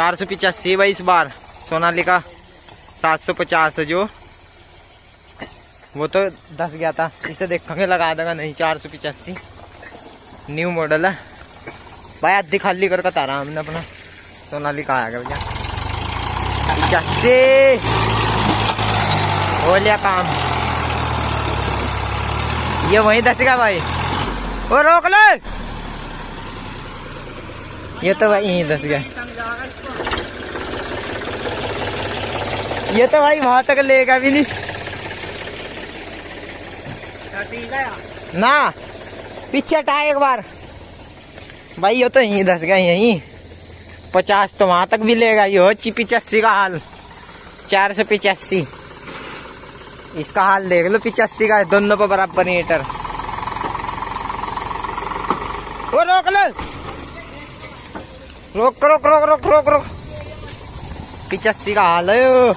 चार सौ पिचासी भाई इस बार। सोनालिका सात सौ पचास जो। वो तो दस गया था। इसे देखोगे लगा देगा, नहीं, चार सौ पिचासी। न्यू मॉडल है। भाई, आधी खाली कर तारा हमने अपना। सोनालिका आया गया भैया? पिचासी। हो लिया काम। ये वही दस गया भाई। वो रोक लो। ये तो भाई यही दस गया ये तो भाई वहाँ तक लेगा भी नहीं ना पीछे हटा एक बार भाई ये तो यही दस गया यही पचास तो वहाँ तक भी लेगा ये हो पिचासी का हाल चार सौ पिचासी इसका हाल देख लो पिचासी का दोनों पर बराबर मीटर वो रोक लो रोक रोक रोक रोक रोक रोक। पिचासी का हाल है। यो।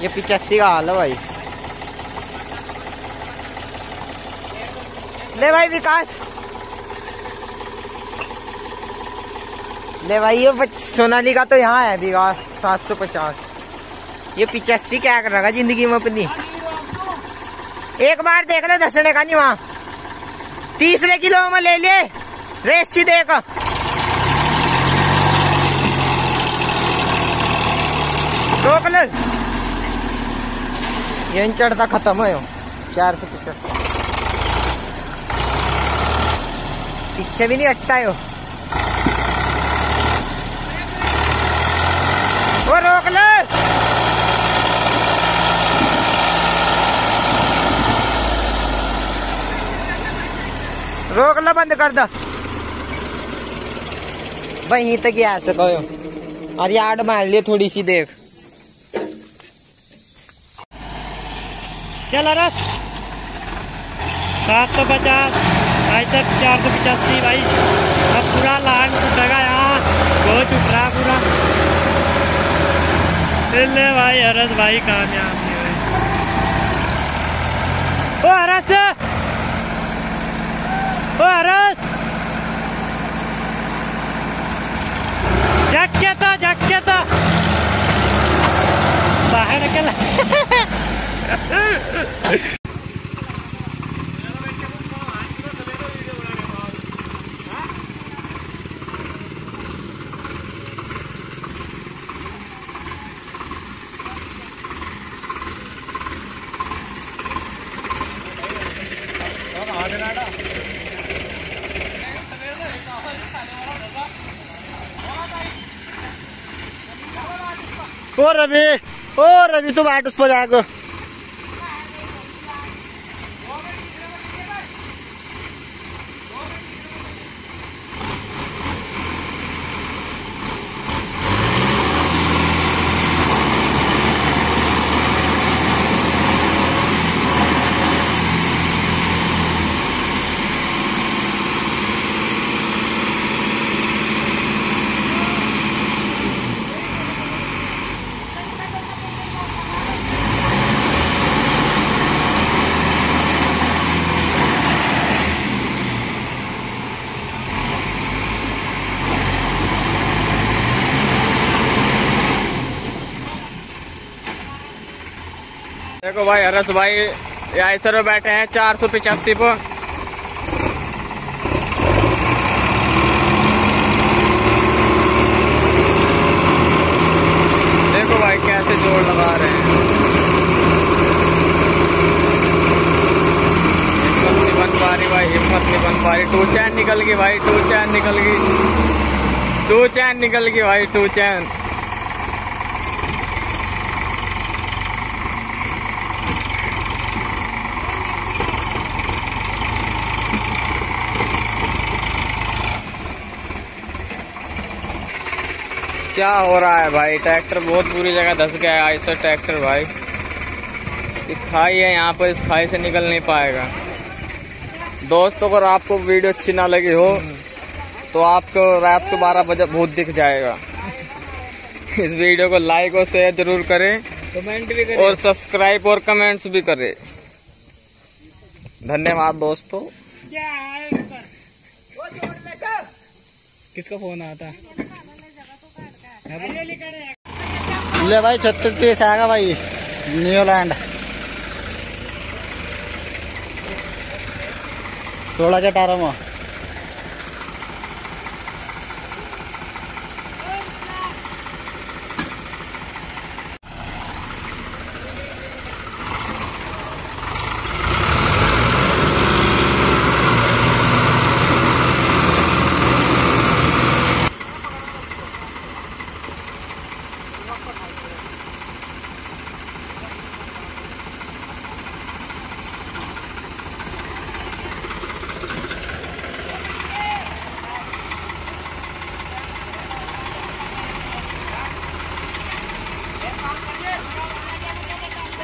ये पिचासी का हाल है भाई। ले भाई विकास। ले भाई, ये सोनाली का तो यहाँ है विकास, सात सौ पचास। ये पिचासी क्या कर रहा ज़िंदगी में अपनी? एक बार देख ले दसने का नहीं वहाँ। तीसरे किलो में ले ले। रेस सी देख। रोक ले। ये चढ़ता खत्म है। चार सौ पचास पीछे भी नहीं हटता है वो वो रोक ले रोक बंद कर दो। भाई यहीं तक ही। आ सको यो। और यार्ड मार लिए थोड़ी सी देख चल रस सात सौ पचास। भाई साहब चार सौ पचासी भाई। अब पूरा लाइन टूटेगा यहाँ। बहुत टूट रहा पूरा ले भाई हरस भाई कामयाब। ओ रवि ओ रवि तू बैठ उस देखो भाई हरस भाई, यहाँ सर बैठे हैं, चार सौ पिचासी पर। देखो भाई, कैसे जोड़ लगा रहे हैं। हिम्मत नहीं बन पा रही भाई, हिम्मत नहीं बन पा रही। टू चैन निकल गई भाई, टू चैन निकल गई। टू चैन निकल गई भाई, टू चैन। क्या हो रहा है भाई? ट्रैक्टर बहुत बुरी जगह धस गया है ऐसा ट्रैक्टर भाई। खाई है यहाँ पर इस खाई से निकल नहीं पाएगा। दोस्तों अगर आपको वीडियो अच्छी ना लगी हो तो आपको रात को 12 बजे भूत दिख जाएगा। इस वीडियो को लाइक और शेयर ज़रूर करें। कमेंट भी करें। और सब्सक्राइब और कमेंट्स भी करे। धन्यवाद दोस्तों। किसका फ़ोन आता ले भाई छत्तीस तीस आएगा भाई। न्यूलैंड सोलह के अठारह में।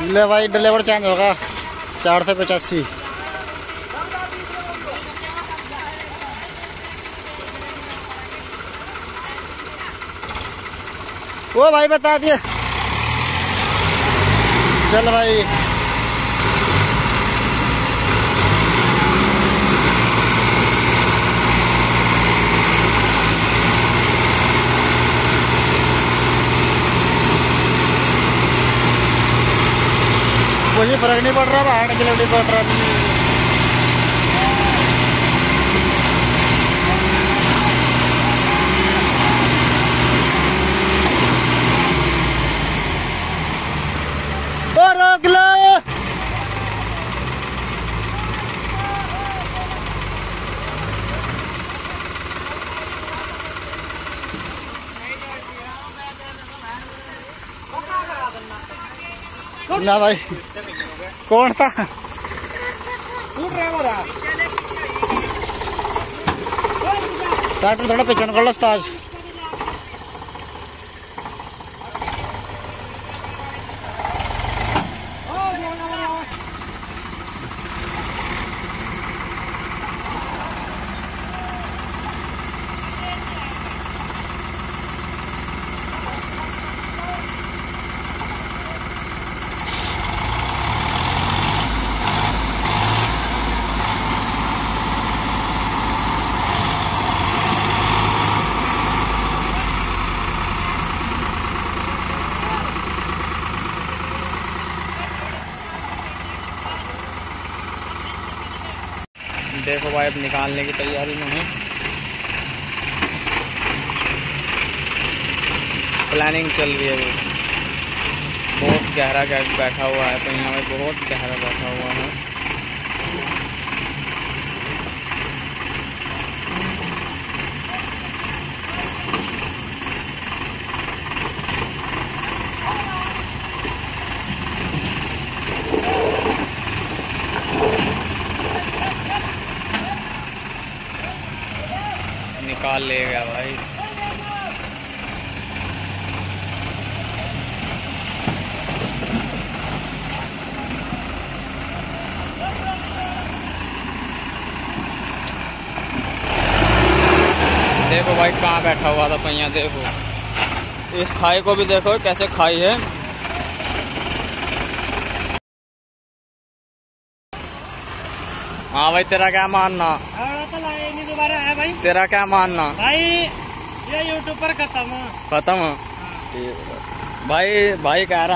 ले भाई डिलीवर चेंज होगा। चार सौ पचासी। वो भाई बता दिए। चल भाई। मुझे फ़र्क नहीं पड़ रहा बाहर किलोमीटर पड़ रहा ओ रोक लो ना भाई कौन सा? ट्रैक्टर थोड़ा पीछे निकल लो आज अब निकालने की तैयारी में है। प्लानिंग चल रही है वो। बहुत गहरा बैठा हुआ है तो यहाँ पे बहुत गहरा बैठा हुआ है। निकाल लेगा भाई। देखो भाई कहाँ बैठा हुआ था पहिया, देखो। इस खाई को भी देखो, कैसे खाई है। हाँ भाई तेरा क्या मानना? तो दोबारा है भाई। तेरा क्या मानना? भाई ये यूट्यूब पर खत्म। खत्म? भाई भाई कह रहा